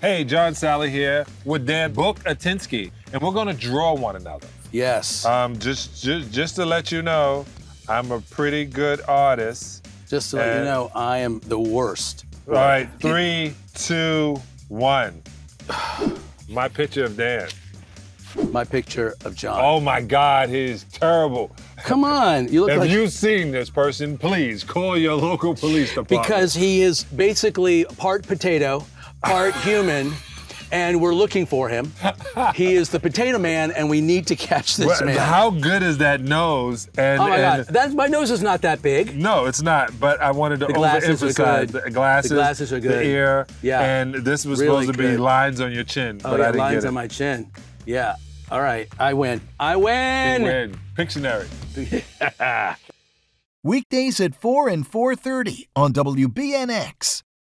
Hey, John Salley here with Dan Bucatinsky, and we're gonna draw one another. Yes. Um, just, just, just to let you know, I'm a pretty good artist. Just to let you know, I am the worst. All right, three, two, one. My picture of Dan. My picture of John. Oh my God, he's terrible. Come on. You look If like you've seen this person, please call your local police department. because he is basically part potato, part human, and we're looking for him. He is the potato man, and we need to catch this Well, man. how good is that nose? And, oh my and God, that's my nose is not that big. No, it's not. But I wanted to The glasses are overemphasize good. the glasses. The glasses are good. The ear. Yeah. And this was Really supposed to be lines on your chin, Oh but I didn't lines get it. on my chin. Yeah. All right, I win. I You win. win. Pictionary. Weekdays at 4 and 4:30 on WBNX.